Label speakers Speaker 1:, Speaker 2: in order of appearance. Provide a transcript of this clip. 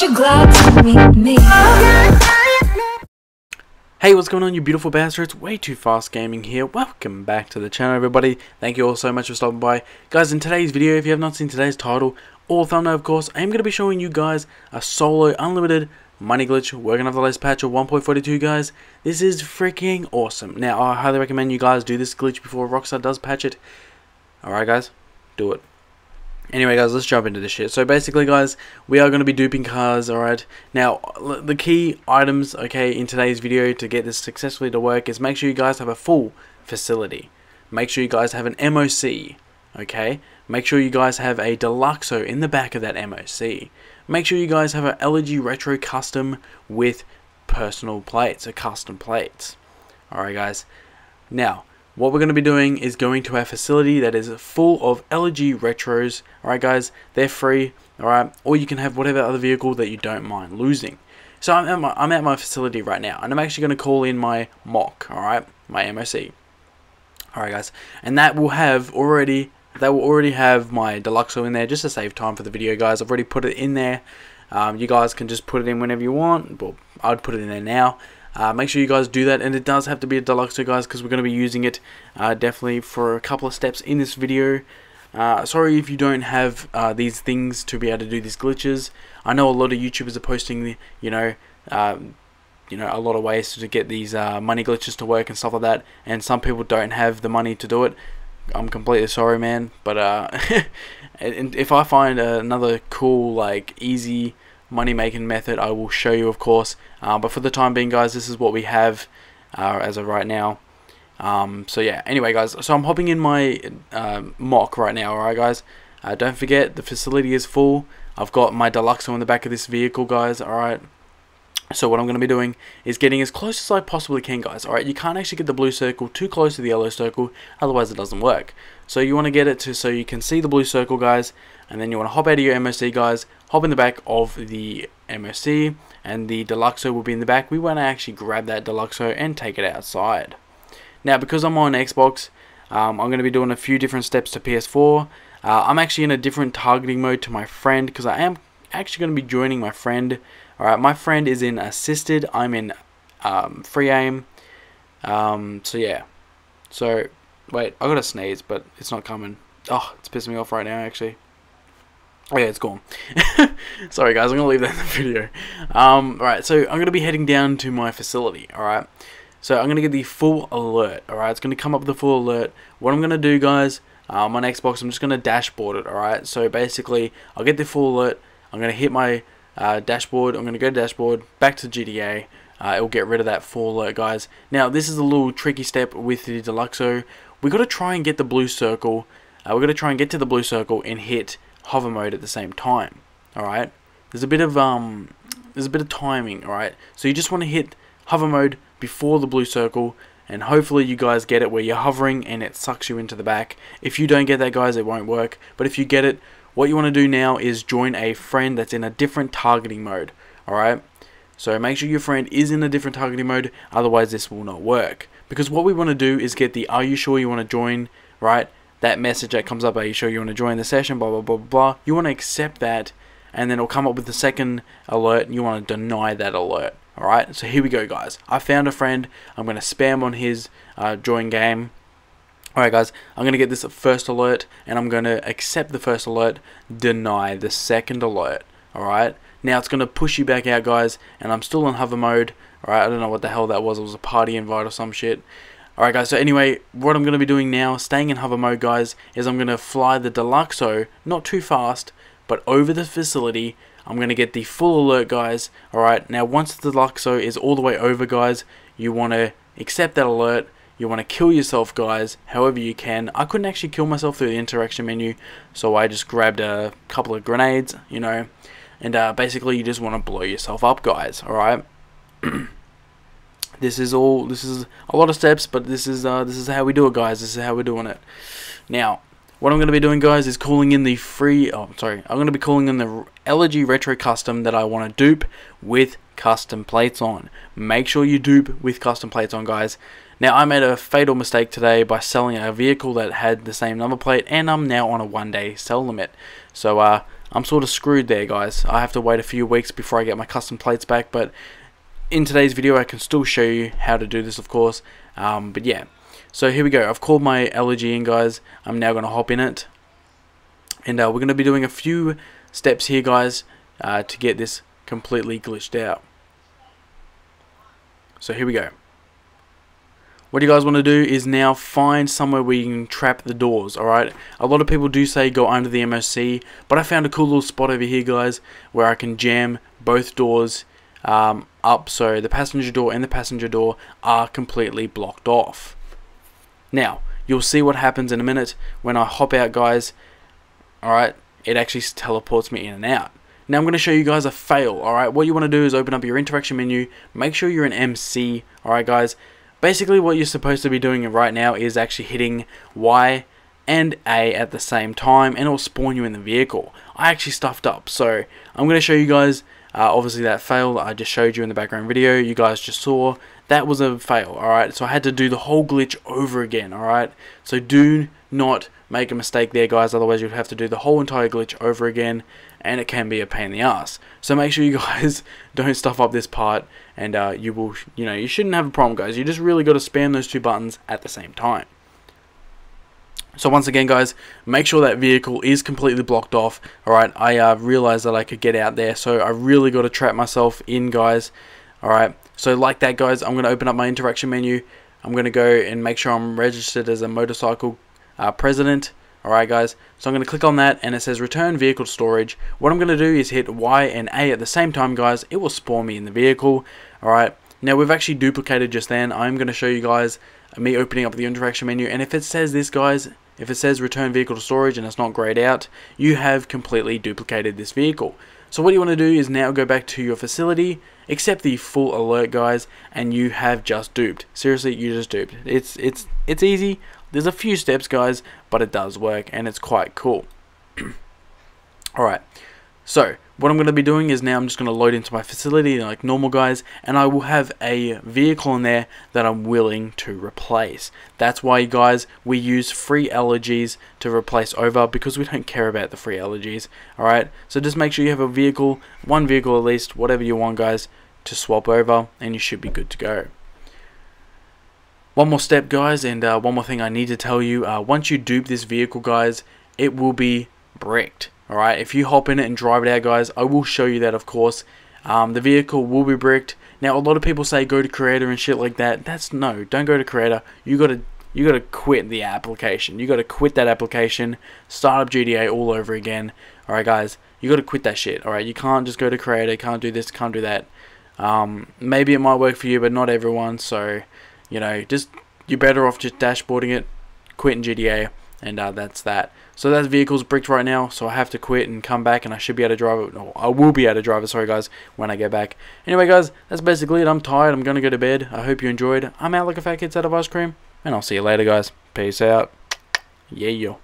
Speaker 1: You glad to meet me? Hey, what's going on, you beautiful bastards? Way2Fast Gaming here. Welcome back to the channel, everybody. Thank you all so much for stopping by. Guys, in today's video, if you have not seen today's title or thumbnail, of course, I am going to be showing you guys a solo unlimited money glitch. We're going to have the latest patch of 1.42, guys. This is freaking awesome. Now, I highly recommend you guys do this glitch before Rockstar does patch it. Alright, guys, do it. Anyway guys, let's jump into this shit. So basically guys, we are going to be duping cars, alright? Now, the key items, okay, in today's video to get this successfully to work is make sure you guys have a full facility. Make sure you guys have an MOC, okay? Make sure you guys have a Deluxo in the back of that MOC. Make sure you guys have an Elegy Retro Custom with personal plates, or custom plates. Alright guys, now, what we're going to be doing is going to our facility that is full of Elegy retros. Alright guys, they're free. Alright, or you can have whatever other vehicle that you don't mind losing. So I'm at my, I'm at my facility right now, and I'm actually going to call in my mock, alright, my MOC. Alright guys, and that will have already, that will already have my Deluxo in there, just to save time for the video guys. I've already put it in there. Um, you guys can just put it in whenever you want, but I'd put it in there now. Uh, make sure you guys do that, and it does have to be a Deluxo, guys, because we're going to be using it uh, definitely for a couple of steps in this video. Uh, sorry if you don't have uh, these things to be able to do these glitches. I know a lot of YouTubers are posting, you know, um, you know, a lot of ways to get these uh, money glitches to work and stuff like that, and some people don't have the money to do it. I'm completely sorry, man, but uh, if I find another cool, like, easy money making method I will show you of course. Uh, but for the time being guys this is what we have uh, as of right now. Um, so yeah. Anyway guys so I'm hopping in my uh, mock right now alright guys? Uh, don't forget the facility is full. I've got my Deluxo in the back of this vehicle guys alright so what I'm going to be doing is getting as close as I possibly can guys. Alright, you can't actually get the blue circle too close to the yellow circle, otherwise it doesn't work. So you want to get it to so you can see the blue circle guys, and then you want to hop out of your MOC guys, hop in the back of the MOC, and the Deluxo will be in the back. We want to actually grab that Deluxo and take it outside. Now because I'm on Xbox, um, I'm going to be doing a few different steps to PS4. Uh, I'm actually in a different targeting mode to my friend because I am actually going to be joining my friend Alright, my friend is in assisted. I'm in um, free aim. Um, so yeah. So, wait, I got a sneeze, but it's not coming. Oh, it's pissing me off right now, actually. Oh yeah, it's gone. Sorry guys, I'm to leave that in the video. Um, alright, so I'm going to be heading down to my facility, alright. So I'm going to get the full alert, alright. It's going to come up with the full alert. What I'm going to do, guys, um, on Xbox, I'm just going to dashboard it, alright. So basically, I'll get the full alert. I'm going to hit my uh, dashboard. I'm going to go to dashboard, back to GTA. Uh, it will get rid of that full alert, guys. Now, this is a little tricky step with the Deluxo. We've got to try and get the blue circle. Uh, we're going to try and get to the blue circle and hit hover mode at the same time. Alright? There's a bit of um, there's a bit of timing, alright? So you just want to hit hover mode before the blue circle and hopefully you guys get it where you're hovering and it sucks you into the back. If you don't get that guys, it won't work. But if you get it, what you want to do now is join a friend that's in a different targeting mode. Alright? So make sure your friend is in a different targeting mode, otherwise this will not work. Because what we want to do is get the are you sure you want to join, right? That message that comes up, are you sure you want to join the session, blah, blah, blah, blah. You want to accept that, and then it'll come up with the second alert, and you want to deny that alert. Alright, so here we go, guys. I found a friend. I'm going to spam on his uh, join game. Alright guys, I'm going to get this first alert and I'm going to accept the first alert, deny the second alert. Alright, now it's going to push you back out guys and I'm still in hover mode. Alright, I don't know what the hell that was, it was a party invite or some shit. Alright guys, so anyway, what I'm going to be doing now, staying in hover mode guys, is I'm going to fly the Deluxo, not too fast, but over the facility. I'm going to get the full alert guys. Alright, now once the Deluxo is all the way over guys, you want to accept that alert you want to kill yourself, guys, however you can. I couldn't actually kill myself through the interaction menu, so I just grabbed a couple of grenades, you know, and uh, basically you just want to blow yourself up, guys, alright? this is all, this is a lot of steps, but this is, uh, this is how we do it, guys. This is how we're doing it. Now, what I'm going to be doing, guys, is calling in the free, oh, sorry, I'm going to be calling in the Elegy Retro Custom that I want to dupe with custom plates on. Make sure you dupe with custom plates on, guys. Now, I made a fatal mistake today by selling a vehicle that had the same number plate, and I'm now on a one-day sell limit. So, uh, I'm sort of screwed there, guys. I have to wait a few weeks before I get my custom plates back, but in today's video I can still show you how to do this of course um, but yeah so here we go I've called my Elegy in guys I'm now gonna hop in it and uh, we're gonna be doing a few steps here guys uh, to get this completely glitched out so here we go what you guys want to do is now find somewhere where you can trap the doors, alright? A lot of people do say go under the MOC, but I found a cool little spot over here, guys, where I can jam both doors um, up so the passenger door and the passenger door are completely blocked off. Now, you'll see what happens in a minute when I hop out guys. Alright, it actually teleports me in and out. Now I'm going to show you guys a fail, alright? What you want to do is open up your interaction menu, make sure you're an MC, alright guys? Basically what you're supposed to be doing right now is actually hitting Y and A at the same time and it'll spawn you in the vehicle. I actually stuffed up, so I'm going to show you guys uh, obviously that failed I just showed you in the background video you guys just saw that was a fail alright so I had to do the whole glitch over again alright so do not make a mistake there guys otherwise you'd have to do the whole entire glitch over again and it can be a pain in the ass so make sure you guys don't stuff up this part and uh, you will you know you shouldn't have a problem guys you just really got to spam those two buttons at the same time so once again, guys, make sure that vehicle is completely blocked off. Alright, I uh, realized that I could get out there, so I really got to trap myself in, guys. Alright, so like that, guys, I'm going to open up my interaction menu. I'm going to go and make sure I'm registered as a motorcycle uh, president. Alright guys, so I'm going to click on that and it says return vehicle storage. What I'm going to do is hit Y and A at the same time guys, it will spawn me in the vehicle. Alright, now we've actually duplicated just then, I'm going to show you guys me opening up the interaction menu and if it says this guys, if it says return vehicle to storage and it's not grayed out, you have completely duplicated this vehicle. So what you want to do is now go back to your facility, accept the full alert guys, and you have just duped. Seriously, you just duped. It's it's it's easy. There's a few steps guys, but it does work and it's quite cool. Alright, so what I'm going to be doing is now I'm just going to load into my facility like normal guys and I will have a vehicle in there that I'm willing to replace. That's why guys we use free Elegies to replace over because we don't care about the free Elegies. Alright so just make sure you have a vehicle, one vehicle at least, whatever you want guys to swap over and you should be good to go. One more step guys and uh, one more thing I need to tell you, uh, once you dupe this vehicle guys it will be bricked. Alright, if you hop in it and drive it out, guys, I will show you that, of course. Um, the vehicle will be bricked. Now, a lot of people say go to Creator and shit like that. That's no, don't go to Creator. You gotta, you gotta quit the application. You gotta quit that application. Start up GTA all over again. Alright, guys, you gotta quit that shit. Alright, you can't just go to Creator. Can't do this. Can't do that. Um, maybe it might work for you, but not everyone. So, you know, just you're better off just dashboarding it, quitting GTA and uh, that's that. So that vehicle's bricked right now, so I have to quit and come back, and I should be able to drive it. No, I will be able to drive it. Sorry, guys, when I get back. Anyway, guys, that's basically it. I'm tired. I'm gonna go to bed. I hope you enjoyed. I'm out like a fat kid's out of ice cream, and I'll see you later, guys. Peace out. Yeah, yo.